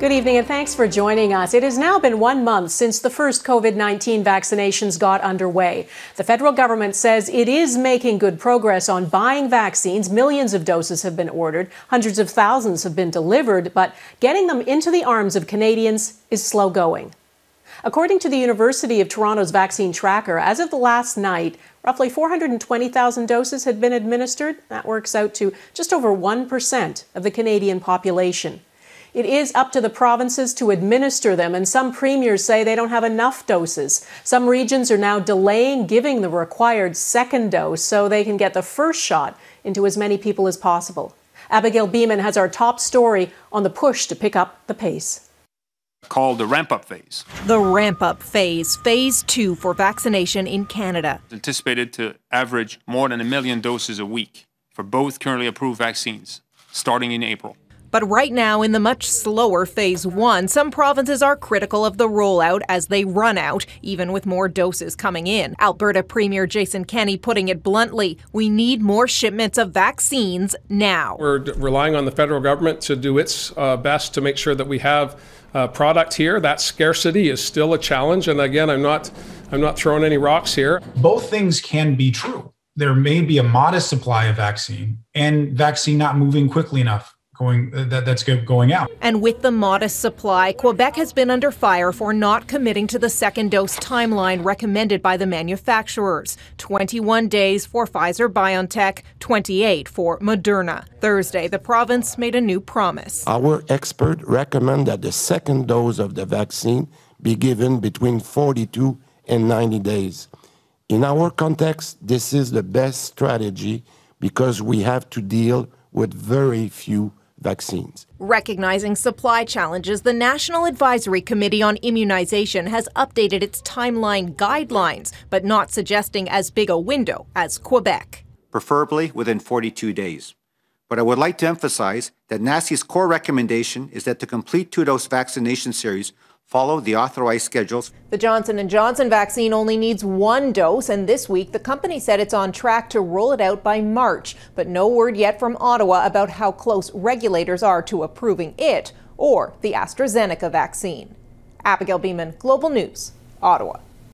Good evening and thanks for joining us. It has now been one month since the first COVID 19 vaccinations got underway. The federal government says it is making good progress on buying vaccines. Millions of doses have been ordered, hundreds of thousands have been delivered, but getting them into the arms of Canadians is slow going. According to the University of Toronto's vaccine tracker, as of the last night, roughly 420,000 doses had been administered. That works out to just over 1% of the Canadian population. It is up to the provinces to administer them, and some premiers say they don't have enough doses. Some regions are now delaying giving the required second dose so they can get the first shot into as many people as possible. Abigail Bimman has our top story on the push to pick up the pace. Called the ramp up phase. The ramp up phase, phase two for vaccination in Canada. Anticipated to average more than a million doses a week for both currently approved vaccines starting in April. But right now, in the much slower phase one, some provinces are critical of the rollout as they run out, even with more doses coming in. Alberta Premier Jason Kenney putting it bluntly we need more shipments of vaccines now. We're relying on the federal government to do its uh, best to make sure that we have uh, product here. That scarcity is still a challenge. And again, I'm not, I'm not throwing any rocks here. Both things can be true. There may be a modest supply of vaccine and vaccine not moving quickly enough going uh, that, that's going out. And with the modest supply, Quebec has been under fire for not committing to the second dose timeline recommended by the manufacturers. 21 days for Pfizer BioNTech, 28 for Moderna. Thursday, the province made a new promise. Our expert recommend that the second dose of the vaccine be given between 42 and 90 days. In our context, this is the best strategy because we have to deal with very few vaccines. Recognizing supply challenges, the National Advisory Committee on Immunization has updated its timeline guidelines, but not suggesting as big a window as Quebec. Preferably within 42 days. But I would like to emphasize that NACI's core recommendation is that the complete two-dose vaccination series follow the authorized schedules. The Johnson & Johnson vaccine only needs one dose and this week the company said it's on track to roll it out by March, but no word yet from Ottawa about how close regulators are to approving it or the AstraZeneca vaccine. Abigail Bimman, Global News, Ottawa.